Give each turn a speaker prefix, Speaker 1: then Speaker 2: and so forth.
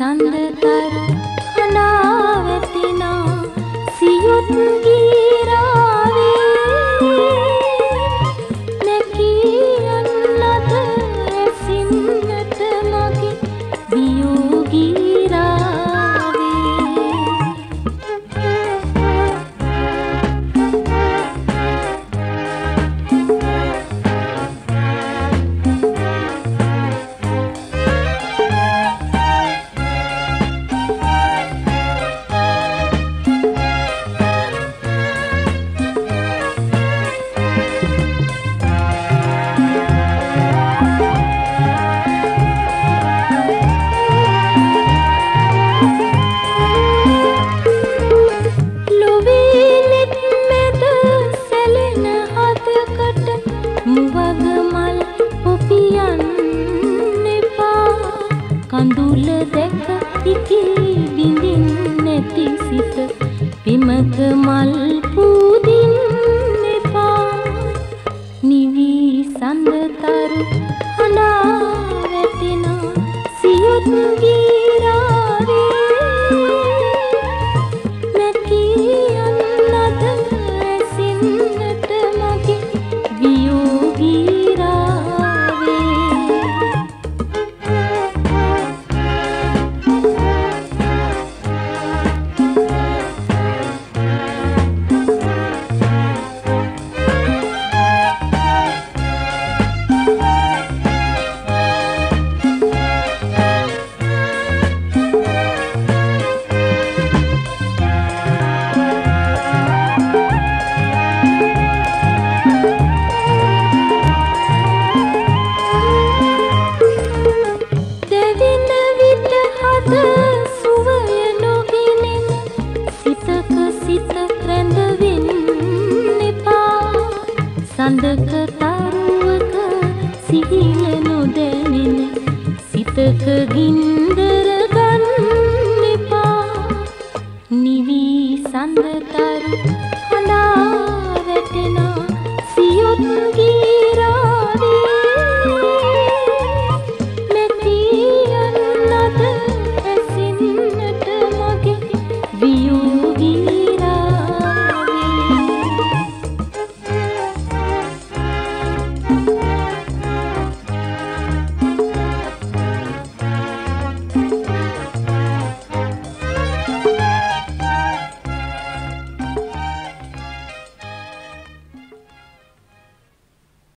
Speaker 1: Sunday. යන්න එපා කඳුල දැක ඉකි බිඳින් නැති සිත. පිමක මල් පූදින් එපා නිවී සඳතරු හඬා වැටෙනා සියොත් ගීරාවේ